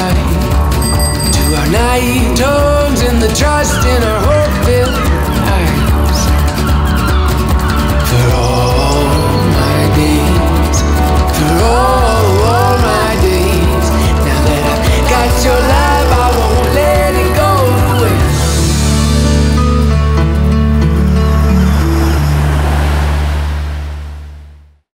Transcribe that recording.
night to our night. Oh,